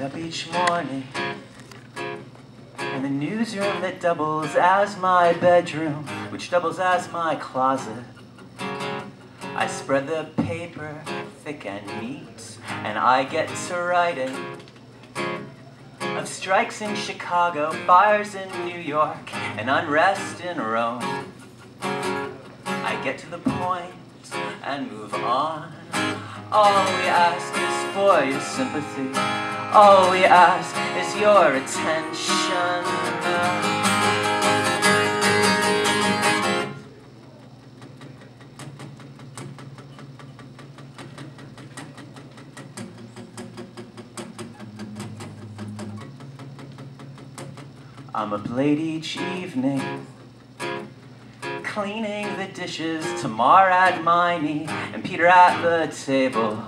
Up each morning in the newsroom that doubles as my bedroom, which doubles as my closet. I spread the paper thick and neat, and I get to writing of strikes in Chicago, fires in New York, and unrest in Rome. I get to the point and move on. All we ask is for your sympathy. All we ask is your attention. I'm up late each evening cleaning the dishes, Tamar at Miney, and Peter at the table.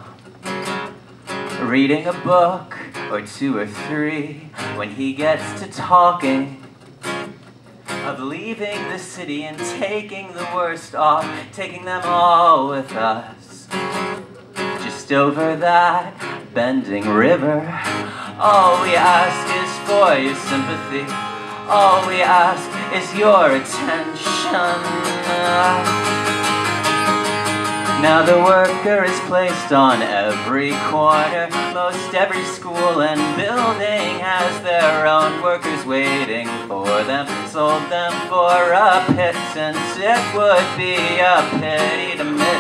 Reading a book, or two or three, when he gets to talking of leaving the city and taking the worst off, taking them all with us. Just over that bending river, all we ask is for your sympathy. All we ask is your attention. Now the worker is placed on every corner. Most every school and building has their own workers waiting for them. Sold them for a pittance. It would be a pity to miss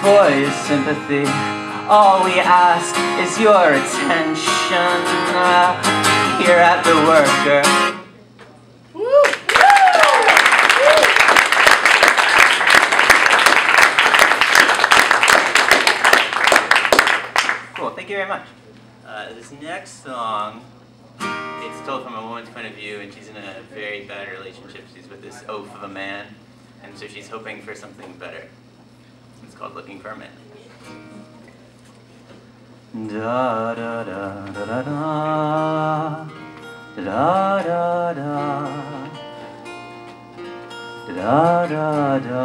for your sympathy. All we ask is your attention. Here at the worker. Cool, thank you very much. Uh, this next song, it's told from a woman's point of view, and she's in a very bad relationship. She's with this oaf of a man, and so she's hoping for something better. It's called Looking for a Man. Da da da da da da da da da da da da da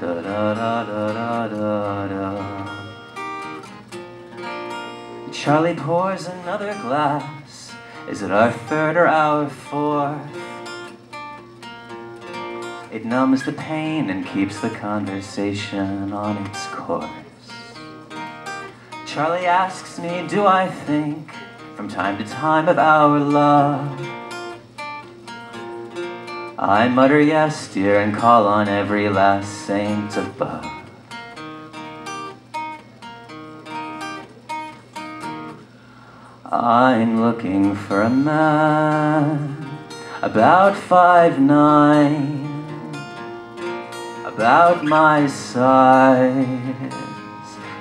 da da da da da da Charlie pours another glass. Is it our third or our fourth? It numbs the pain and keeps the conversation on its course. Charlie asks me, do I think from time to time of our love? I mutter yes, dear, and call on every last saint above. I'm looking for a man about five nine, about my size,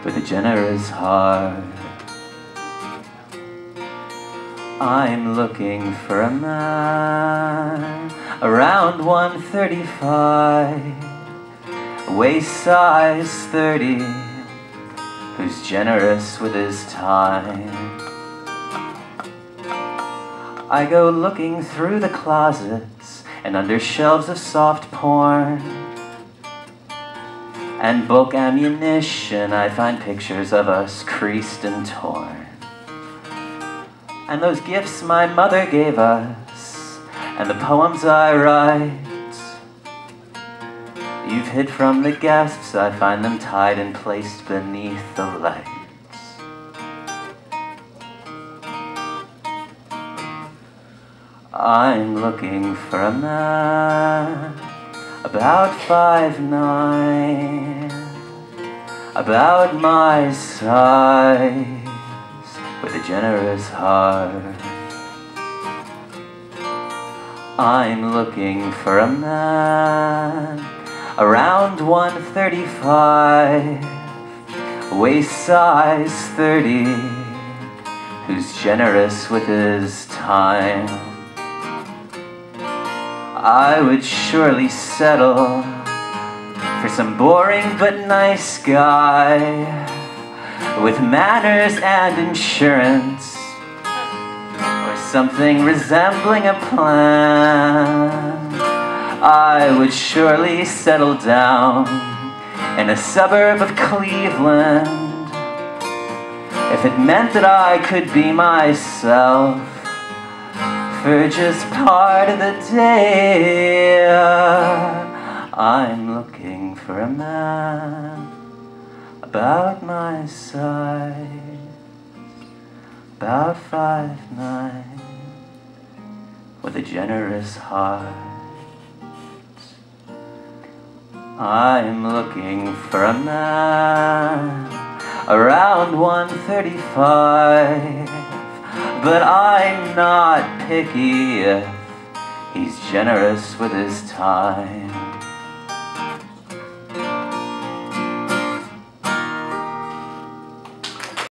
with a generous heart. I'm looking for a man around 135, waist size 30, who's generous with his time. I go looking through the closets and under shelves of soft porn and bulk ammunition. I find pictures of us creased and torn. And those gifts my mother gave us, and the poems I write. You've hid from the guests, I find them tied and placed beneath the light. I'm looking for a man about five nine, about my size, with a generous heart. I'm looking for a man around 135, waist size 30, who's generous with his time. I would surely settle for some boring but nice guy with manners and insurance or something resembling a plan. I would surely settle down in a suburb of Cleveland if it meant that I could be myself for just part of the day. I'm looking for a man about my size, about five nine, with a generous heart. I'm looking for a man around 135, but I'm not picky if he's generous with his time.